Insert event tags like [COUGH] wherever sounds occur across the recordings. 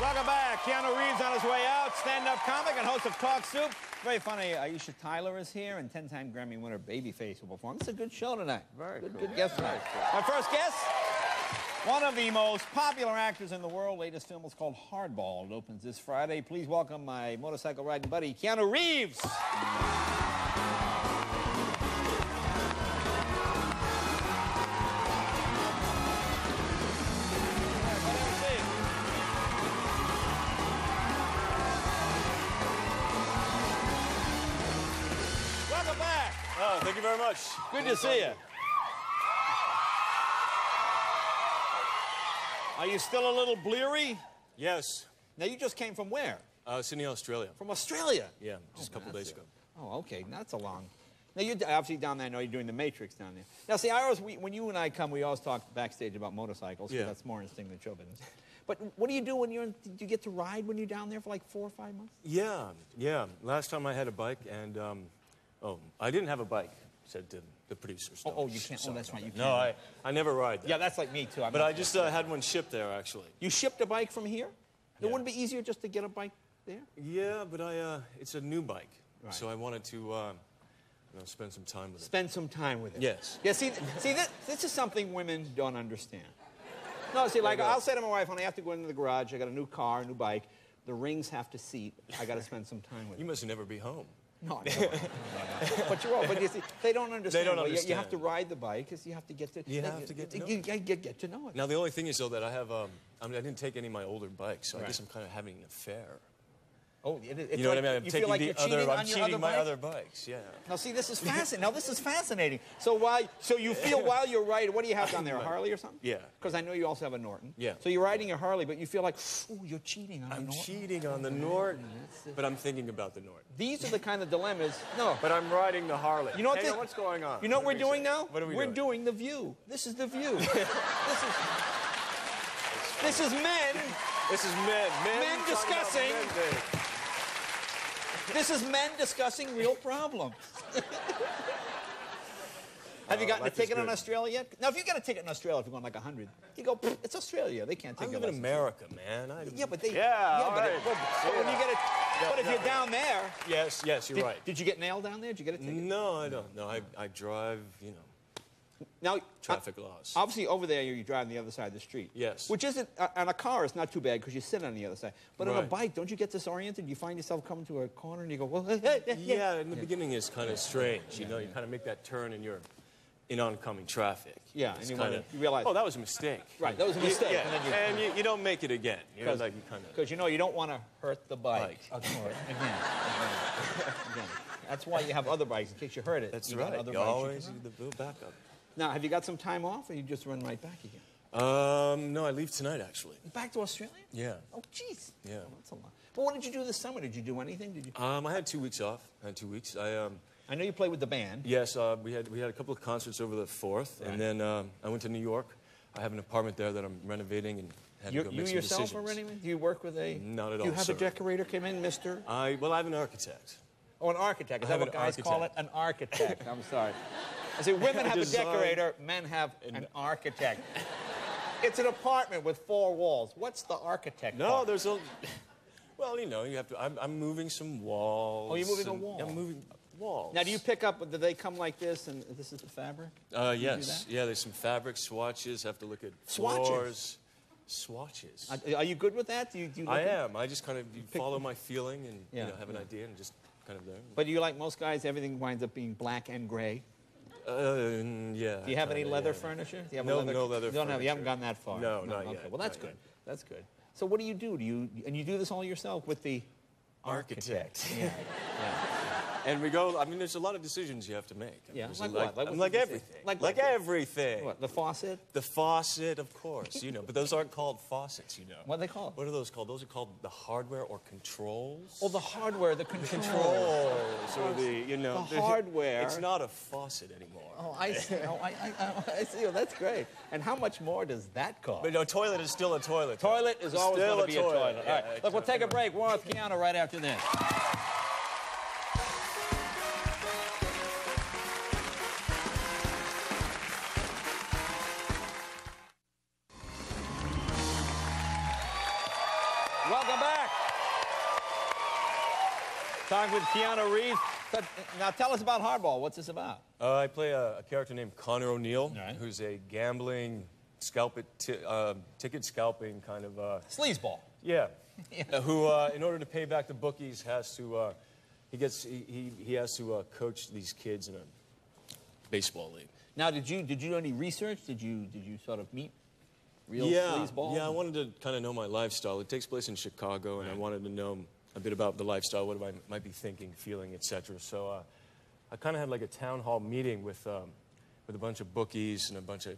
Welcome back. Keanu Reeves on his way out, stand-up comic and host of Talk Soup. Very funny. Aisha Tyler is here, and 10-time Grammy winner Babyface will perform. It's a good show tonight. Very good, cool. good guest tonight. My first guest, one of the most popular actors in the world. Latest film is called Hardball. It opens this Friday. Please welcome my motorcycle riding buddy, Keanu Reeves. Thank you very much. Good to see you. Are you still a little bleary? Yes. Now, you just came from where? Uh, Sydney, Australia. From Australia? Yeah, just a couple that's days ago. Oh, okay. That's a long. Now, you're obviously down there. I know you're doing the Matrix down there. Now, see, I always, we, when you and I come, we always talk backstage about motorcycles because Yeah. that's more interesting than show business. But what do you do when you're in, do you get to ride when you're down there for like four or five months? Yeah, yeah. Last time I had a bike, and um, oh, I didn't have a bike. Said the, the producers. Oh, oh, you can't. Oh, that's right. You can't. No, I, I never ride. That. Yeah, that's like me too. I'm But not- I just uh, had one shipped there, actually. You shipped a bike from here? It Yeah. wouldn't be easier just to get a bike there? Yeah, but I uh, it's a new bike, Right. so I wanted to uh, you know, spend some time with it. Spend some time with it. Yes. Yeah, see, see this, this is something women don't understand. No, see, like. I'll say to my wife, when I have to go into the garage, I got a new car, a new bike, the rings have to seat, I got to spend some time with it. You it. must never be home. [LAUGHS] No, no, no, no. But you're all, but you see, they don't understand. They don't Well, you- You, have to ride the bike because you have to get to. You they- have to get to know you, it. you get, get to know it. Now the only thing is though that I have um, I, mean, I didn't take any of my older bikes, so I guess I'm kind of having an affair. Oh, it, it's You know like, what I mean? I'm you taking feel like the you're other. cheating I'm on your cheating other my bike? other bikes. Yeah. Now, see, this is [LAUGHS] fascinating. now, this is fascinating. So, why? So you feel [LAUGHS] while you're riding, what do you have down there? A Harley or something? Yeah. Because I know you also have a Norton. Yeah. So you're riding your Harley, but you feel like, ooh, you're cheating on I'm Norton. cheating on the mm-hmm. Norton, but I'm thinking about the Norton. These are the kind of dilemmas. [LAUGHS] No. But I'm riding the Harley. You know what? Hang the- what's going on? You know what, What we're doing now? What are we We're doing? doing the view. This is the view. this is. This is men. This is men. Men, Men talking about discussing. Men day. This is men discussing real problems. [LAUGHS] Have you Oh, gotten a ticket on. Australia yet? Now, if you get a ticket in Australia, if you're going like 100, you go, "Pfft, it's Australia. They can't I take your live in license." America, man. I, Yeah, but they. Yeah, all but, right. it- but, but when you get it, but if no. you're down there, Yes, yes, you're did, right. did you get nailed down there? Did you get a ticket? No, I don't. No, I, I drive, you know, Now, traffic uh, laws. Obviously, over there you drive on the other side of the street. Yes. Which isn't uh, on a car. It's not too bad because you sit on the other side. But on a bike, don't you get disoriented? You find yourself coming to a corner and you go, well, [LAUGHS] Yeah, in the beginning it's kind of strange. You know, you kind of make that turn and you're in oncoming traffic. Yeah, and It's you wanna- kinda- you realize- oh, that was a mistake. Right, that was a You- mistake, yeah, and you- and you, you don't make it again. You know, like you kind of. Because you know you don't want to hurt the bike. Bike. Again, again. That's why you have other bikes in case you hurt it. That's you right. Other You bikes always need the backup. Now, have you got some time off, or you just run right back again? Um, no, I leave tonight actually. Back to Australia? Yeah. Oh, jeez. Yeah. Oh, that's a lot. But what did you do this summer? Did you do anything? Did you? Um, I had two weeks off. I had two weeks. I um, I know you played with the band. yes, uh, we had we had a couple of concerts over the fourth, Right. and then um, I went to New York. I have an apartment there that I'm renovating and had You, to go you yourself decisions. are renting? Do you work with a? Not at all. Do you have sir. a decorator come in, Mister? I well, I have an architect. Oh, an architect. Is I that have what guys call it? An architect. I'm sorry. [LAUGHS] I say women [LAUGHS] have a Design- decorator, men have an architect. [LAUGHS] It's an apartment with four walls. What's the architect? No, part? there's a. Well, you know, you have to. I'm, I'm moving some walls. Oh, you're moving a wall. I'm moving walls. Now, do you pick up? Do they come like this, and this is the fabric? Uh, yes. Yeah, there's some fabric swatches. Have to look at Swatches? floors. Swatches. Are- Are you good with that? Do you, do you I look at- am. I just kind of you follow my feeling and Yeah, you know have an idea and just kind of there. But you like most guys, everything winds up being black and gray. Uh, yeah. Do you have any leather yeah. furniture? Do you have No- a leather, no leather You don't have. You haven't gone that far. No, not okay. yet, Well, that's not good. yet. That's good. So, what do you do? Do you and you do this all yourself with the Architect. Yeah. And we go. I mean, there's a lot of decisions you have to make. I mean, Yeah, like what? Like like say? everything. Like Like, everything. What? The faucet? The faucet, of course. You know, but those aren't called faucets. You know. What are they called? What are those called? Those are called the hardware or controls. Oh, the hardware, the controls. controls or the you know The hardware. It's not a faucet anymore. Oh, I see. Oh, I, I, I, see. Oh, that's great. And how much more does that cost? But no, toilet is still a toilet. Toilet is always going to be a toilet. Yeah, All right. Look, we'll take a break. We're with Keanu right after this. Welcome back. Talking with Keanu Reeves. Now tell us about Hardball. What's this about? Uh, I play a, a character named Connor O'Neill, right. who's a gambling, scalp uh, ticket scalping kind of. Uh, Sleazeball. yeah. [LAUGHS] [LAUGHS] Uh, who, uh, in order to pay back the bookies, has to. Uh, he gets. He, he, he has to uh, coach these kids in a baseball league. Now, did you did you do any research? Did you did you sort of meet real yeah, sleazeball? yeah. I wanted to kind of know my lifestyle. It takes place in Chicago, and I wanted to know a bit about the lifestyle, what I might be thinking, feeling, etc. So uh, I kind of had like a town hall meeting with um, with a bunch of bookies and a bunch of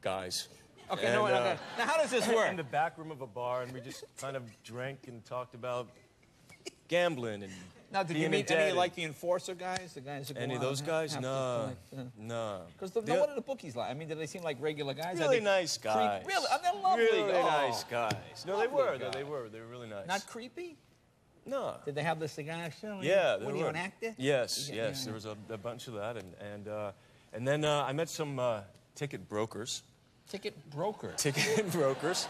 guys. Okay, And, no, no, uh, no. Now, how does this work? in the back room of a bar, and we just kind of drank and talked about gambling and Now, did you meet any like the enforcer guys, the guys that any of those guys? No, no. Because the, what are the bookies like? I mean, did they seem like regular guys? Really nice creep- guys. Really? Oh, they're lovely. Really Oh. nice guys. No, they were. guys. They were. They were really nice. Not creepy? no. Did they have the cigar show? Yeah, there you, were. an actor? Yes, Yeah, yes. yeah, There was a, a bunch of that, and and uh, and then uh, I met some uh, ticket brokers, Ticket broker. ticket [LAUGHS] brokers,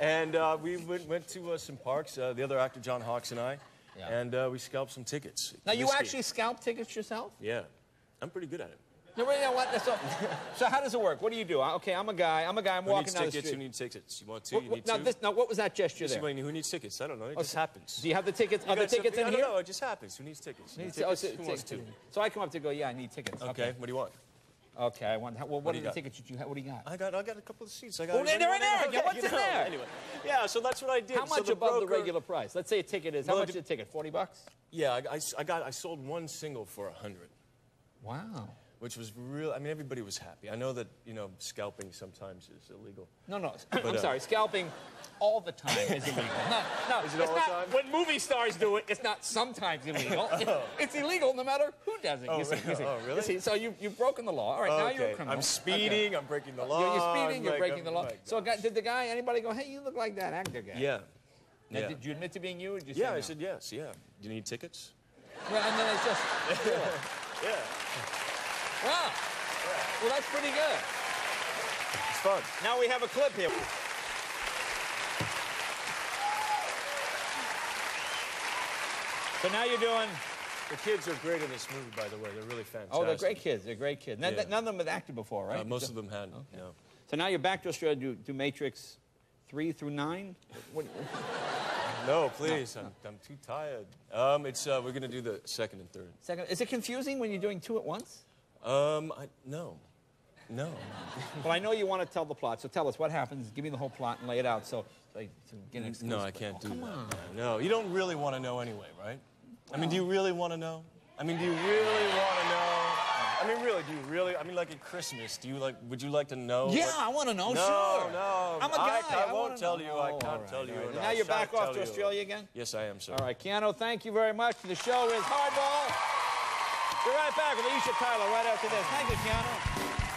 and uh, we went, went to uh, some parks. Uh, the other actor, John Hawkes, and I, Yeah. and uh, we scalped some tickets. Now, you Whiskey. actually scalp tickets yourself? Yeah, I'm pretty good at it. No, wait, no, what? So, [LAUGHS] so how does it work? What do you do? Okay, I'm a guy. I'm a guy. I'm Who walking down the tickets? street. Who needs tickets? You want two? What- You need now, two? this, now, what was that gesture there? who needs tickets? I don't know. It Oh, just happens. Do you have the tickets? You Are the tickets I in don't here? know. It just happens. Who needs tickets? You Needs- need oh, so- Who wants tickets. two? So I come up to go, yeah, I need tickets. Okay. What do you want? Okay, I want. Well, what, do are you the got? tickets that you have? What do you got? I got, I got a couple of seats. I got. Oh, they're right there. Okay, What's in know. there? Anyway, yeah. So that's what I did. How So much the above the broker- regular price? Let's say a ticket is. How Well, much is a ticket? Forty bucks. Yeah, I, I, I got. I sold one single for a hundred, Wow. Which was real. I mean, everybody was happy. I know that you know scalping sometimes is illegal. No, no. I'm uh, sorry. Scalping all the time is illegal. [LAUGHS] No, no. Is it all the not, time? When movie stars do it, it's not sometimes illegal. [LAUGHS] It's illegal no matter who does it. Oh, you see, you really? see. Oh, really? You see, so you, you've broken the law. All right, now you're a criminal. I'm speeding. I'm breaking the law. You're, you're speeding. You're like, breaking I'm- the law. my So, guy, did the guy, anybody go, hey, you look like that actor guy? yeah. Now, Yeah. Did you admit to being you? Did you Yeah, say I said yes. Yeah. Do you need tickets? Well, and then it's just, [LAUGHS] yeah. Yeah. Wow. Well, that's pretty good. It's fun. Now we have a clip here. So now you're doing. The kids are great in this movie, by the way. They're really fantastic. Oh, they're great kids. They're great kids. None, Yeah. none of them have acted before, right? Uh, most of them had. No. So now you're back to Australia. Do, do Matrix three through nine? No, please. I'm, I'm too tired. Um, it's uh, we're gonna do the second and third. second, is it confusing when you're doing two at once? Um, I, no, no. [LAUGHS] Well, I know you want to tell the plot, so tell us what happens. Give me the whole plot and lay it out. So, so, I- to get an No, I can't do come that. on. No, you don't really want to know anyway, right? I mean, do you really want to know? I mean, do you really want to know? I mean, really, do you really? I mean, like at Christmas, do you like? Would you like to know? Yeah, what- I want to know. No, sure. no. I'm a I- guy. I wanna won't tell know. you. I Oh, can't right, tell you, right. I now you're back off to you. Australia again. Yes, I am, sir. All right, Keanu, thank you very much. The show is Hardball. We're right back with Aisha Tyler right after this. Thank you, Keanu.